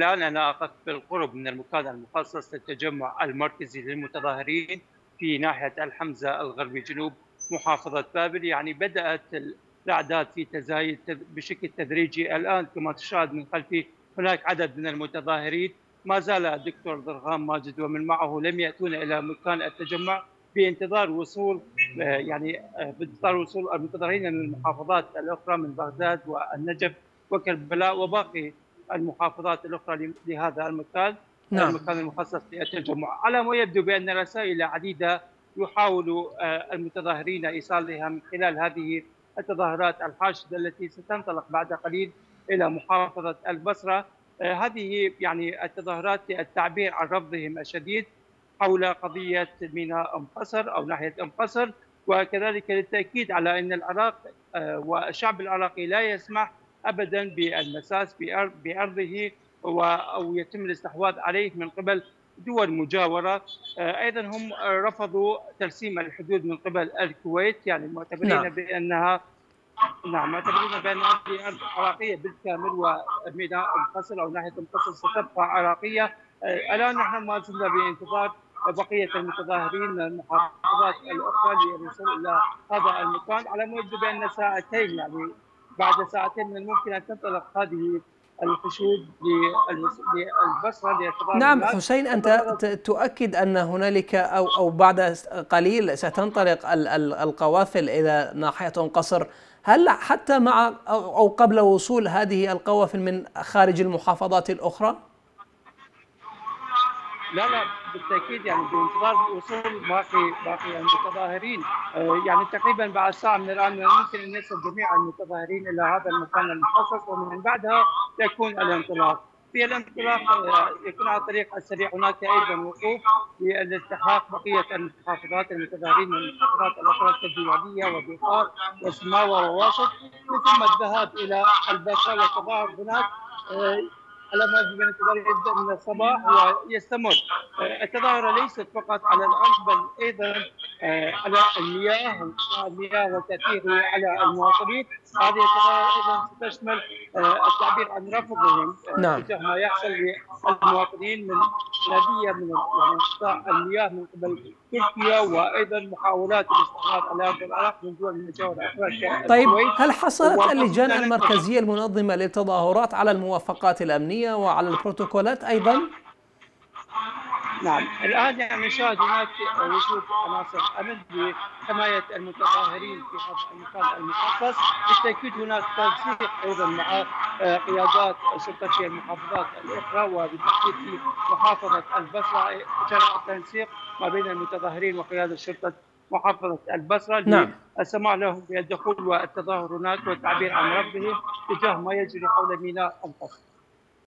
الآن أنا أقف بالقرب من المكان المخصص للتجمع المركزي للمتظاهرين في ناحية الحمزة الغربي جنوب محافظة بابل. يعني بدأت الأعداد في تزايد بشكل تدريجي الآن. كما تشاهد من خلفي هناك عدد من المتظاهرين. ما زال الدكتور ضرغام ماجد ومن معه لم يأتون إلى مكان التجمع بانتظار وصول يعني بانتظار وصول المتظاهرين من المحافظات الأخرى من بغداد والنجف وكربلاء وباقي المحافظات الأخرى لهذا المكان نعم. المكان المخصص للتجمع على ما يبدو بأن رسائل عديدة يحاول المتظاهرين ايصالها من خلال هذه التظاهرات الحاشدة التي ستنطلق بعد قليل إلى محافظة البصرة هذه يعني التظاهرات للتعبير عن رفضهم الشديد حول قضية ميناء أم قصر أو ناحية أم قصر وكذلك للتأكيد على إن العراق والشعب العراقي لا يسمح ابدا بالمساس بأرضه أو يتم الاستحواذ عليه من قبل دول مجاورة أيضا هم رفضوا ترسيم الحدود من قبل الكويت يعني معتبرين نعم. بانها نعم معتبرين بان هذه ارض عراقية بالكامل وميناء الفصل أو ناحية الفصل ستبقى عراقية الان نحن ما زلنا بانتظار بقية المتظاهرين من المحافظات الأخرى للوصول إلى هذا المكان على يبدو بأن ساعتين يعني بعد ساعتين من الممكن أن تنطلق هذه الحشود للبصرة نعم حسين أنت تؤكد أن هنالك أو أو بعد قليل ستنطلق القوافل إلى ناحية قصر هل حتى مع أو قبل وصول هذه القوافل من خارج المحافظات الأخرى؟ لا لا بالتأكيد يعني بانتظار وصول باقي باقي المتظاهرين. يعني تقريبا بعد ساعة من الآن من الممكن أن يصل جميع المتظاهرين إلى هذا المكان المخصص ومن بعدها يكون الانطلاق. في الانطلاق يكون على الطريق السريع. هناك أيضا وقوف لالتحاق بقية المحافظات المتظاهرين من المحافظات الأخرى كالديوانيه وبيقار وسماوه وواسط ثم الذهاب إلى البصره والتظاهر هناك. يجب أن التظاهر يبدا من الصباح ويستمر. التظاهرة ليست فقط على الأرض بل أيضا على المياه. المياه والتأثير على المواطنين. هذه التظاهرة أيضا ستشمل التعبير عن رفضهم نعم. تجاه ما يحصل للمواطنين من ناديه من يعني المياه من قبل تركيا وأيضا محاولات الاستحواذ على ارض العراق من دول المجاورة طيب هل حصلت اللجان المركزية المنظمة للتظاهرات على الموافقات الأمنية وعلى البروتوكولات أيضا؟ نعم الآن يعني نشاهد هناك وجود عناصر أمن لحمايه المتظاهرين في هذا المكان المخصص بالتأكيد هناك تنسيق أيضا مع قيادات شرطه المحافظات الأخرى وبالتحديد في محافظة البصرة جرى التنسيق ما بين المتظاهرين وقيادة شرطه محافظة البصرة نعم. السماح لهم بالدخول والتظاهر هناك والتعبير عن ربهم تجاه ما يجري حول ميناء القصر